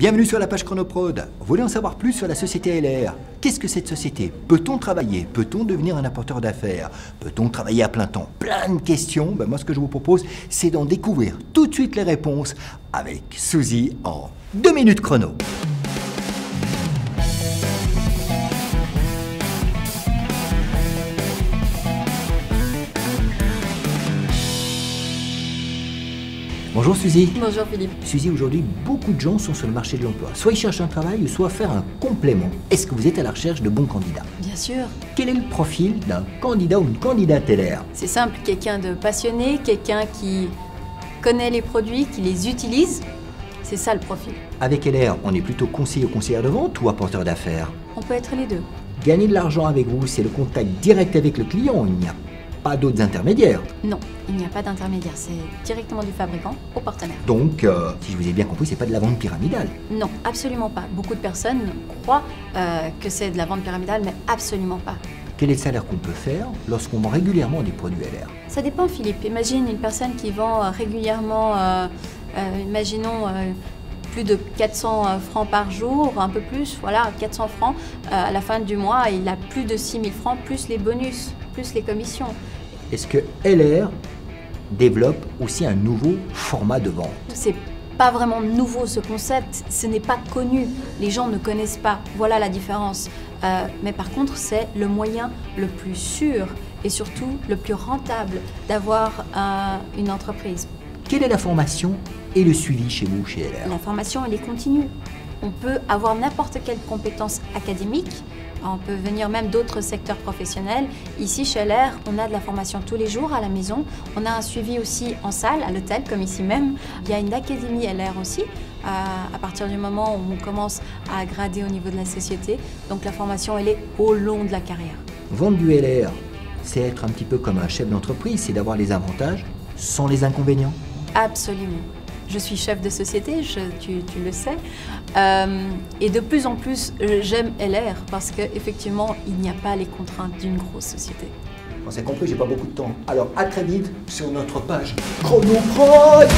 Bienvenue sur la page Chronoprod. Vous voulez en savoir plus sur la société LR Qu'est-ce que cette société? Peut-on travailler? Peut-on devenir un apporteur d'affaires? Peut-on travailler à plein temps? Plein de questions. Ben, moi, ce que je vous propose, c'est d'en découvrir tout de suite les réponses avec Suzy en deux minutes chrono. Bonjour Suzy. Bonjour Philippe. Suzy, aujourd'hui, beaucoup de gens sont sur le marché de l'emploi. Soit ils cherchent un travail, soit faire un complément. Est-ce que vous êtes à la recherche de bons candidats? Bien sûr. Quel est le profil d'un candidat ou une candidate LR C'est simple, quelqu'un de passionné, quelqu'un qui connaît les produits, qui les utilise. C'est ça le profil. Avec LR, on est plutôt conseiller ou conseillère de vente ou apporteur d'affaires? On peut être les deux. Gagner de l'argent avec vous, c'est le contact direct avec le client. Il n'y a pas d'autres intermédiaires. Non, il n'y a pas d'intermédiaire. C'est directement du fabricant au partenaire. Donc, euh, si je vous ai bien compris, c'est pas de la vente pyramidale. Non, absolument pas. Beaucoup de personnes croient euh, que c'est de la vente pyramidale, mais absolument pas. Quel est le salaire qu'on peut faire lorsqu'on vend régulièrement des produits LR Ça dépend, Philippe. Imagine une personne qui vend euh, régulièrement, euh, imaginons plus de 400 euh, francs par jour, un peu plus, voilà, 400 francs. Euh, à la fin du mois, il a plus de 6000 francs, plus les bonus, plus les commissions. Est-ce que LR développe aussi un nouveau format de vente? C'est pas vraiment nouveau ce concept, ce n'est pas connu, les gens ne connaissent pas, voilà la différence. Euh, mais par contre, c'est le moyen le plus sûr et surtout le plus rentable d'avoir euh, une entreprise. Quelle est la formation et le suivi chez vous, chez LR La formation, elle est continue. On peut avoir n'importe quelle compétence académique, on peut venir même d'autres secteurs professionnels. Ici, chez LR, on a de la formation tous les jours à la maison. On a un suivi aussi en salle, à l'hôtel, comme ici même. Il y a une académie LR aussi, à, à partir du moment où on commence à grader au niveau de la société. Donc la formation, elle est au long de la carrière. Vendre du LR, c'est être un petit peu comme un chef d'entreprise, c'est d'avoir les avantages sans les inconvénients. Absolument. Je suis chef de société, tu le sais. Euh, et de plus en plus, euh, j'aime LR parce qu'effectivement, il n'y a pas les contraintes d'une grosse société. On s'est compris, j'ai pas beaucoup de temps. Alors à très vite sur notre page Chronoprod